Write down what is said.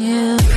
you